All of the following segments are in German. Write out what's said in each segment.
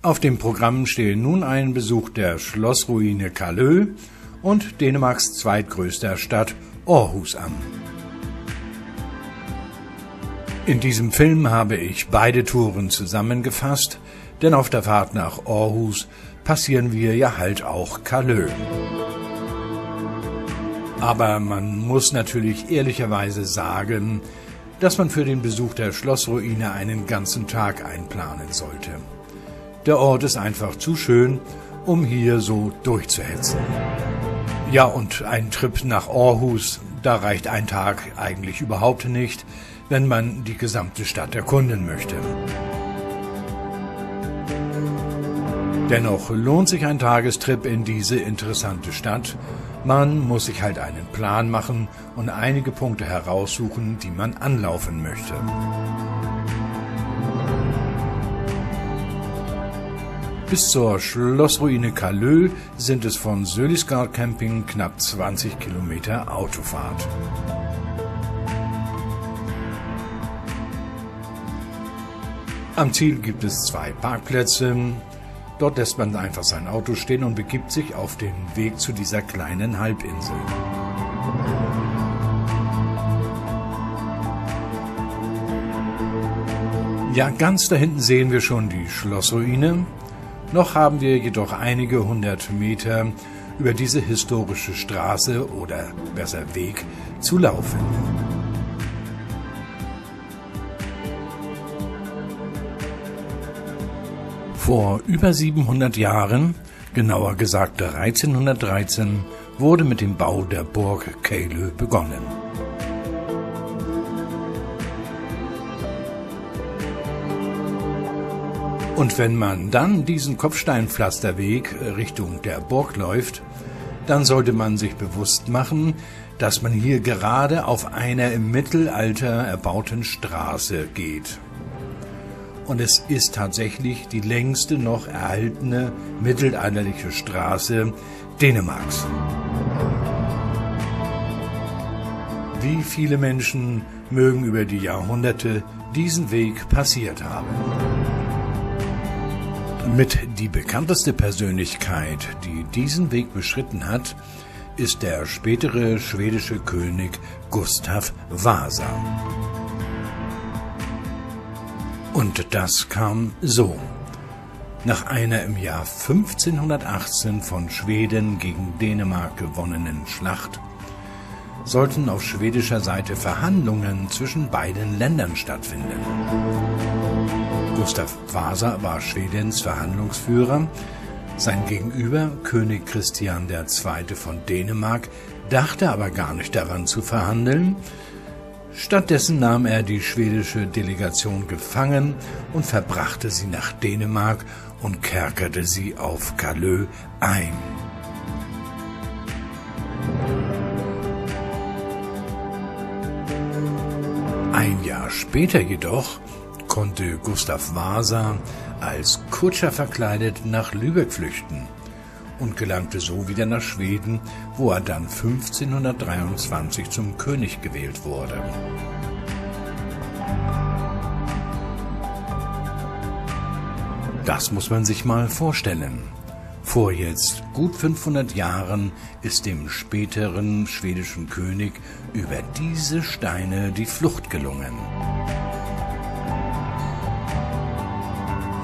Auf dem Programm stehen nun ein Besuch der Schlossruine Kalö und Dänemarks zweitgrößter Stadt Aarhus an. In diesem Film habe ich beide Touren zusammengefasst, denn auf der Fahrt nach Aarhus passieren wir ja halt auch Kalö. Aber man muss natürlich ehrlicherweise sagen, dass man für den Besuch der Schlossruine einen ganzen Tag einplanen sollte. Der Ort ist einfach zu schön, um hier so durchzuhetzen. Ja, und ein Trip nach Aarhus, da reicht ein Tag eigentlich überhaupt nicht, wenn man die gesamte Stadt erkunden möchte. Dennoch lohnt sich ein Tagestrip in diese interessante Stadt. Man muss sich halt einen Plan machen und einige Punkte heraussuchen, die man anlaufen möchte. Bis zur Schlossruine Kalö sind es von Sölisgard Camping knapp 20 Kilometer Autofahrt. Am Ziel gibt es zwei Parkplätze. Dort lässt man einfach sein Auto stehen und begibt sich auf den Weg zu dieser kleinen Halbinsel. Ja, ganz da hinten sehen wir schon die Schlossruine. Noch haben wir jedoch einige hundert Meter über diese historische Straße oder besser Weg zu laufen. Vor über 700 Jahren, genauer gesagt 1313, wurde mit dem Bau der Burg Keilö begonnen. Und wenn man dann diesen Kopfsteinpflasterweg Richtung der Burg läuft, dann sollte man sich bewusst machen, dass man hier gerade auf einer im Mittelalter erbauten Straße geht. Und es ist tatsächlich die längste noch erhaltene mittelalterliche Straße Dänemarks. Wie viele Menschen mögen über die Jahrhunderte diesen Weg passiert haben? Mit die bekannteste Persönlichkeit, die diesen Weg beschritten hat, ist der spätere schwedische König Gustav Vasa. Und das kam so. Nach einer im Jahr 1518 von Schweden gegen Dänemark gewonnenen Schlacht sollten auf schwedischer Seite Verhandlungen zwischen beiden Ländern stattfinden. Gustav Vasa war Schwedens Verhandlungsführer. Sein Gegenüber, König Christian II. von Dänemark, dachte aber gar nicht daran zu verhandeln. Stattdessen nahm er die schwedische Delegation gefangen und verbrachte sie nach Dänemark und kerkerte sie auf Kalö ein. Später jedoch konnte Gustav Vasa als Kutscher verkleidet nach Lübeck flüchten und gelangte so wieder nach Schweden, wo er dann 1523 zum König gewählt wurde. Das muss man sich mal vorstellen. Vor jetzt gut 500 Jahren ist dem späteren schwedischen König über diese Steine die Flucht gelungen.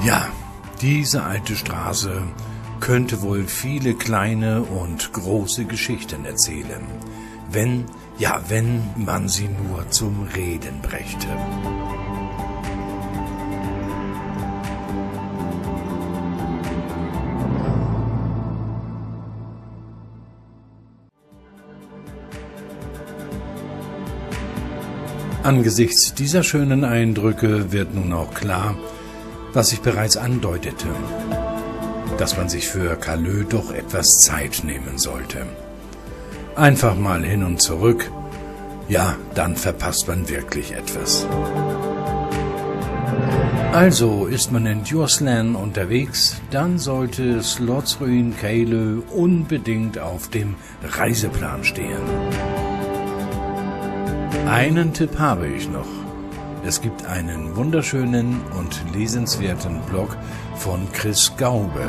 Ja, diese alte Straße könnte wohl viele kleine und große Geschichten erzählen, wenn, ja, wenn man sie nur zum Reden brächte. Angesichts dieser schönen Eindrücke wird nun auch klar, was ich bereits andeutete, dass man sich für Kalö doch etwas Zeit nehmen sollte. Einfach mal hin und zurück, ja, dann verpasst man wirklich etwas. Also ist man in Djursland unterwegs, dann sollte Slotsruin Keilö unbedingt auf dem Reiseplan stehen. Einen Tipp habe ich noch. Es gibt einen wunderschönen und lesenswerten Blog von Chris Gaube.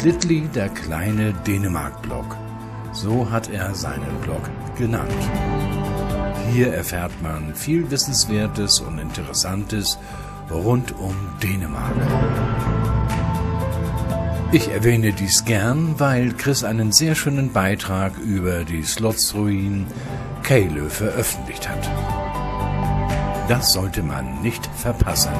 Klittli, der kleine Dänemark-Blog. So hat er seinen Blog genannt. Hier erfährt man viel Wissenswertes und Interessantes rund um Dänemark. Ich erwähne dies gern, weil Chris einen sehr schönen Beitrag über die Slottsruin Keilö veröffentlicht hat. Das sollte man nicht verpassen.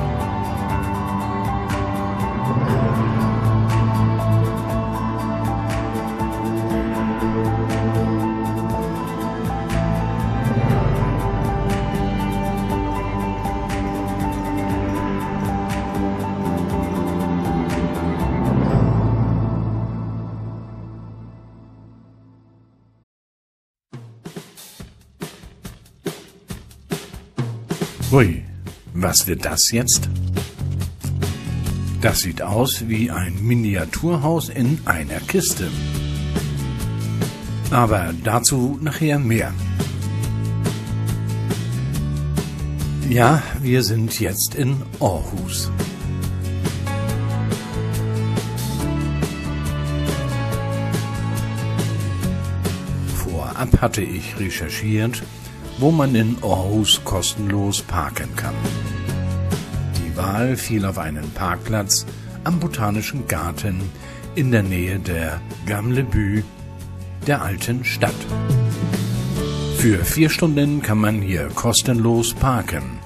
Hui, was wird das jetzt? Das sieht aus wie ein Miniaturhaus in einer Kiste. Aber dazu nachher mehr. Ja, wir sind jetzt in Aarhus. Vorab hatte ich recherchiert, wo man in Aarhus kostenlos parken kann. Die Wahl fiel auf einen Parkplatz am Botanischen Garten in der Nähe der Gamle Bü, der alten Stadt. Für vier Stunden kann man hier kostenlos parken.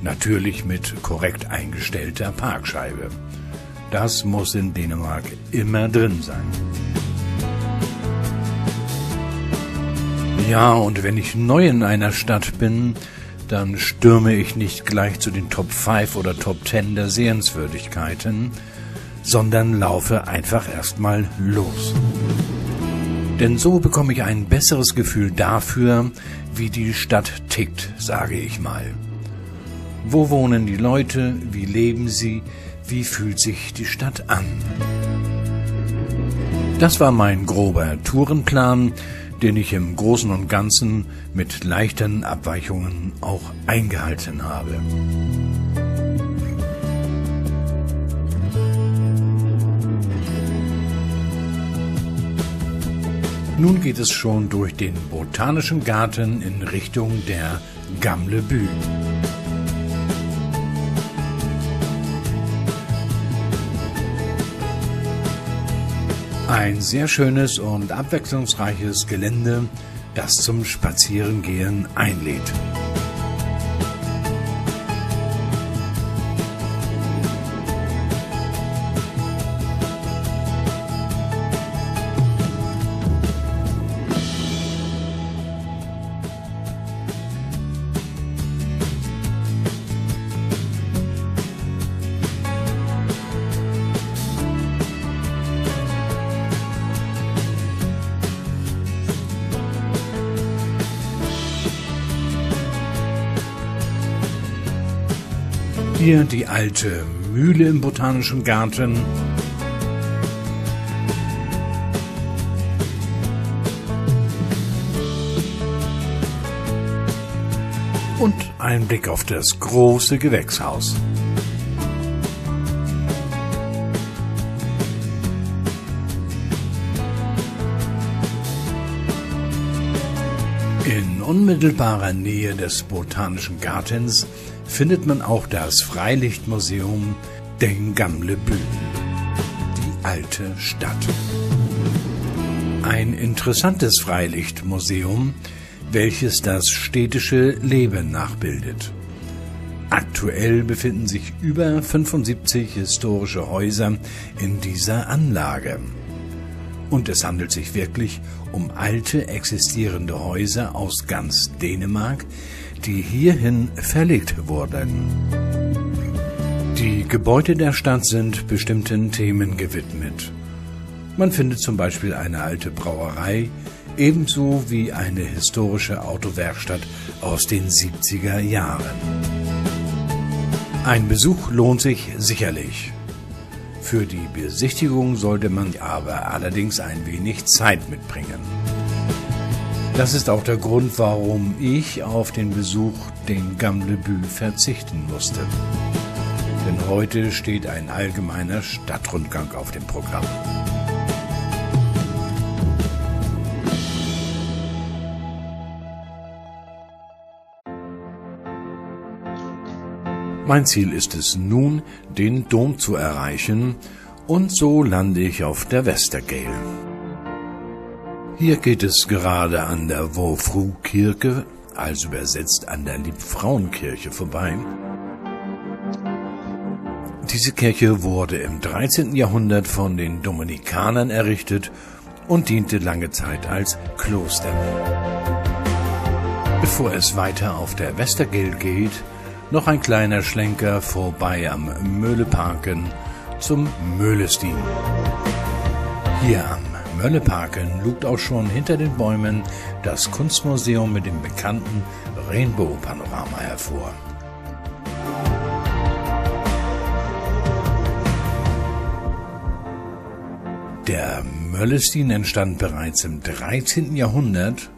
Natürlich mit korrekt eingestellter Parkscheibe. Das muss in Dänemark immer drin sein. Ja, und wenn ich neu in einer Stadt bin, dann stürme ich nicht gleich zu den Top 5 oder Top 10 der Sehenswürdigkeiten, sondern laufe einfach erstmal los. Denn so bekomme ich ein besseres Gefühl dafür, wie die Stadt tickt, sage ich mal. Wo wohnen die Leute? Wie leben sie? Wie fühlt sich die Stadt an? Das war mein grober Tourenplan, den ich im Großen und Ganzen mit leichten Abweichungen auch eingehalten habe. Nun geht es schon durch den Botanischen Garten in Richtung der Gamle Ein sehr schönes und abwechslungsreiches Gelände, das zum Spazierengehen einlädt. Hier die alte Mühle im Botanischen Garten. Und ein Blick auf das große Gewächshaus. In unmittelbarer Nähe des Botanischen Gartens findet man auch das Freilichtmuseum Den Gamle Bü, die alte Stadt. Ein interessantes Freilichtmuseum, welches das städtische Leben nachbildet. Aktuell befinden sich über 75 historische Häuser in dieser Anlage. Und es handelt sich wirklich um alte existierende Häuser aus ganz Dänemark, die hierhin verlegt wurden. Die Gebäude der Stadt sind bestimmten Themen gewidmet. Man findet zum Beispiel eine alte Brauerei, ebenso wie eine historische Autowerkstatt aus den 70er Jahren. Ein Besuch lohnt sich sicherlich. Für die Besichtigung sollte man aber allerdings ein wenig Zeit mitbringen. Das ist auch der Grund, warum ich auf den Besuch den Gamlebü verzichten musste. Denn heute steht ein allgemeiner Stadtrundgang auf dem Programm. Mein Ziel ist es nun, den Dom zu erreichen, und so lande ich auf der Westergale. Hier geht es gerade an der Wofru-Kirche, also übersetzt an der Liebfrauenkirche vorbei. Diese Kirche wurde im 13. Jahrhundert von den Dominikanern errichtet und diente lange Zeit als Kloster. Bevor es weiter auf der Westergale geht, noch ein kleiner Schlenker vorbei am Möhleparken zum Möhlestin. Hier am Mölleparken lugt auch schon hinter den Bäumen das Kunstmuseum mit dem bekannten Rainbow-Panorama hervor. Der Möllestin entstand bereits im 13. Jahrhundert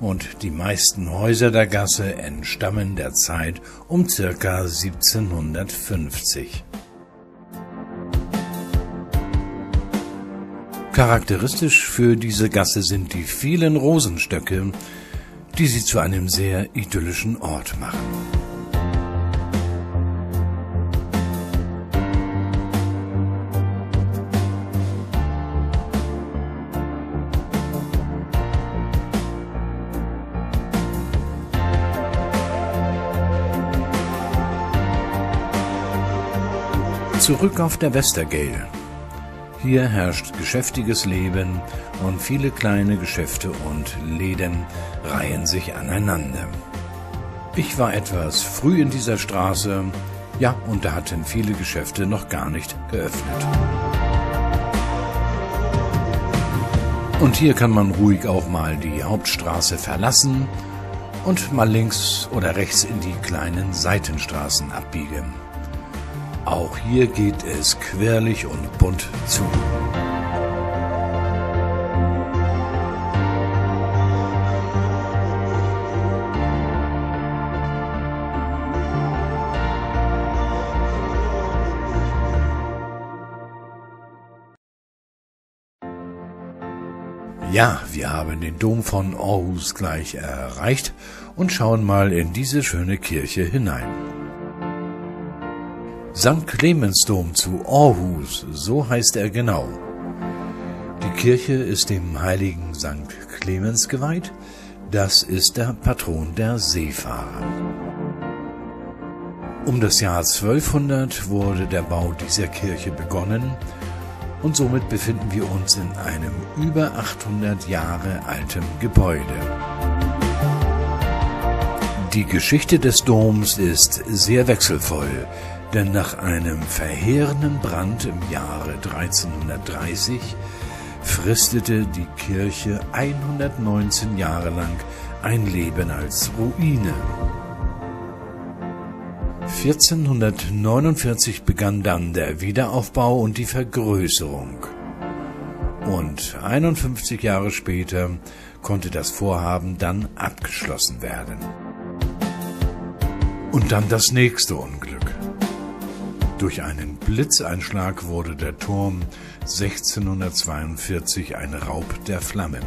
und die meisten Häuser der Gasse entstammen der Zeit um ca. 1750. Charakteristisch für diese Gasse sind die vielen Rosenstöcke, die sie zu einem sehr idyllischen Ort machen. Zurück auf der Westergale. Hier herrscht geschäftiges Leben und viele kleine Geschäfte und Läden reihen sich aneinander. Ich war etwas früh in dieser Straße, ja, und da hatten viele Geschäfte noch gar nicht geöffnet. Und hier kann man ruhig auch mal die Hauptstraße verlassen und mal links oder rechts in die kleinen Seitenstraßen abbiegen. Auch hier geht es quirlig und bunt zu. Ja, wir haben den Dom von Aarhus gleich erreicht und schauen mal in diese schöne Kirche hinein. St. Clemensdom zu Aarhus, so heißt er genau. Die Kirche ist dem heiligen St. Clemens geweiht. Das ist der Patron der Seefahrer. Um das Jahr 1200 wurde der Bau dieser Kirche begonnen und somit befinden wir uns in einem über 800 Jahre alten Gebäude. Die Geschichte des Doms ist sehr wechselvoll denn nach einem verheerenden Brand im Jahre 1330 fristete die Kirche 119 Jahre lang ein Leben als Ruine. 1449 begann dann der Wiederaufbau und die Vergrößerung. Und 51 Jahre später konnte das Vorhaben dann abgeschlossen werden. Und dann das nächste Unglück. Durch einen Blitzeinschlag wurde der Turm 1642 ein Raub der Flammen.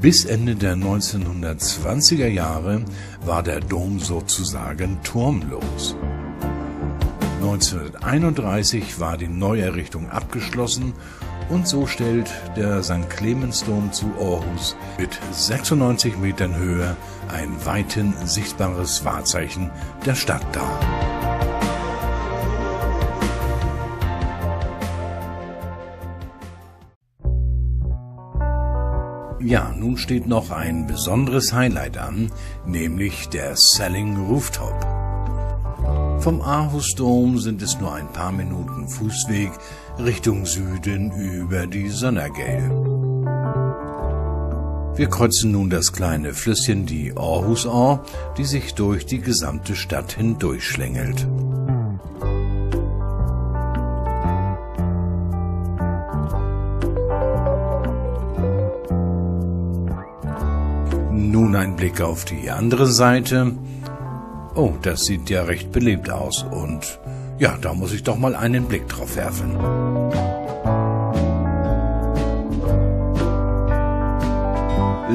Bis Ende der 1920er Jahre war der Dom sozusagen turmlos. 1931 war die Neuerrichtung abgeschlossen und so stellt der St. Clemensdom zu Aarhus mit 96 Metern Höhe ein weithin sichtbares Wahrzeichen der Stadt dar. Ja, nun steht noch ein besonderes Highlight an, nämlich der Selling Rooftop. Vom Aarhusdom sind es nur ein paar Minuten Fußweg Richtung Süden über die Sonnergale. Wir kreuzen nun das kleine Flüsschen die Aarhusaar, die sich durch die gesamte Stadt hindurchschlängelt. Nun ein Blick auf die andere Seite. Oh, das sieht ja recht belebt aus und ja, da muss ich doch mal einen Blick drauf werfen.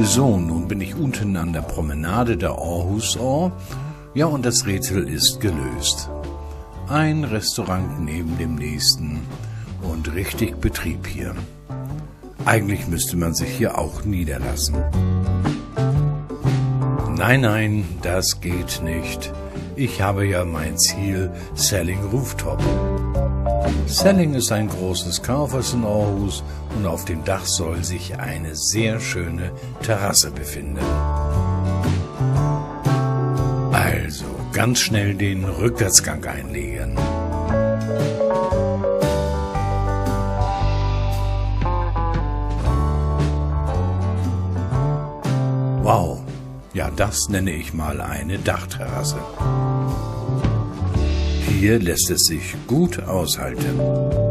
So, nun bin ich unten an der Promenade der Aarhusor. Ja, und das Rätsel ist gelöst. Ein Restaurant neben dem nächsten und richtig Betrieb hier. Eigentlich müsste man sich hier auch niederlassen. Nein, nein, das geht nicht. Ich habe ja mein Ziel Selling Rooftop. Selling ist ein großes Kaufhaus in Aarhus und auf dem Dach soll sich eine sehr schöne Terrasse befinden. Also ganz schnell den Rückwärtsgang einlegen. Ja das nenne ich mal eine Dachterrasse. Hier lässt es sich gut aushalten.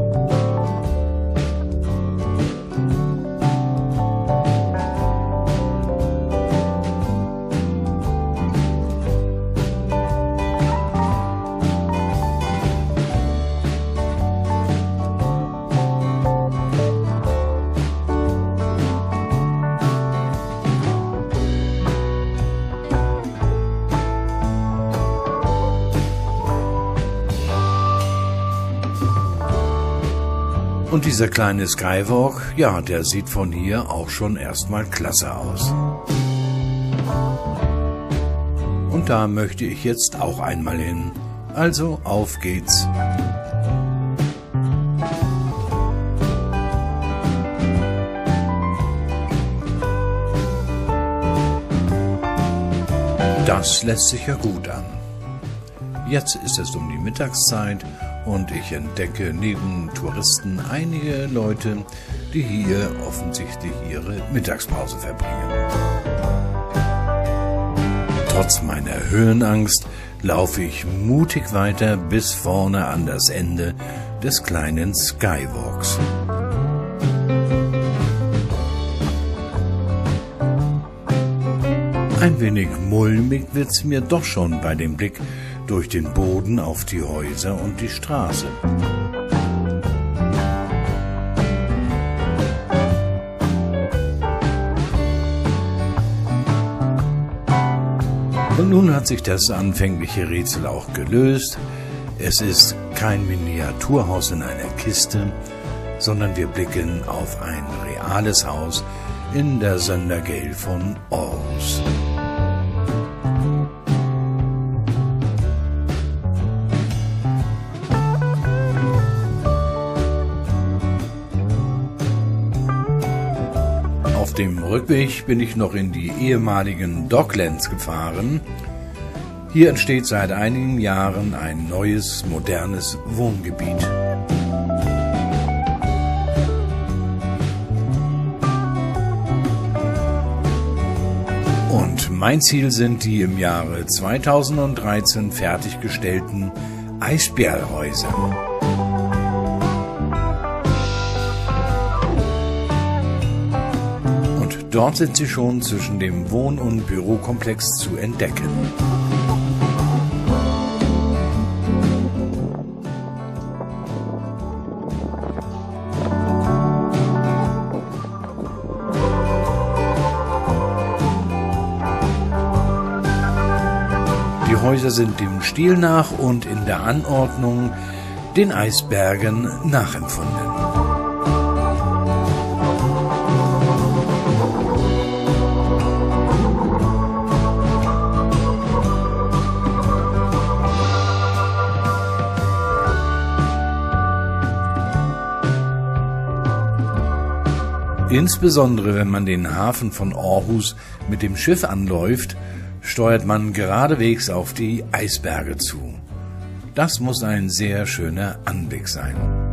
Dieser kleine Skywalk, ja, der sieht von hier auch schon erstmal klasse aus. Und da möchte ich jetzt auch einmal hin. Also auf geht's. Das lässt sich ja gut an. Jetzt ist es um die Mittagszeit und ich entdecke neben Touristen einige Leute, die hier offensichtlich ihre Mittagspause verbringen. Trotz meiner Höhenangst laufe ich mutig weiter bis vorne an das Ende des kleinen Skywalks. Ein wenig mulmig wird's mir doch schon bei dem Blick durch den Boden auf die Häuser und die Straße. Und nun hat sich das anfängliche Rätsel auch gelöst. Es ist kein Miniaturhaus in einer Kiste, sondern wir blicken auf ein reales Haus in der Söndergale von Aarhus. Rückweg bin ich noch in die ehemaligen Docklands gefahren. Hier entsteht seit einigen Jahren ein neues, modernes Wohngebiet. Und mein Ziel sind die im Jahre 2013 fertiggestellten Eisbärhäuser. Dort sind sie schon zwischen dem Wohn- und Bürokomplex zu entdecken. Die Häuser sind dem Stil nach und in der Anordnung den Eisbergen nachempfunden. Insbesondere wenn man den Hafen von Aarhus mit dem Schiff anläuft, steuert man geradewegs auf die Eisberge zu. Das muss ein sehr schöner Anblick sein.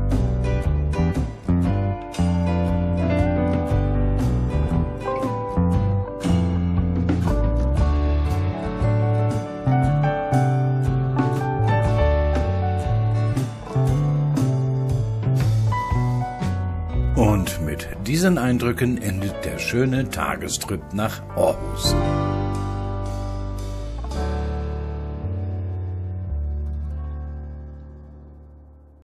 Diesen Eindrücken endet der schöne Tagestrip nach Aarhus.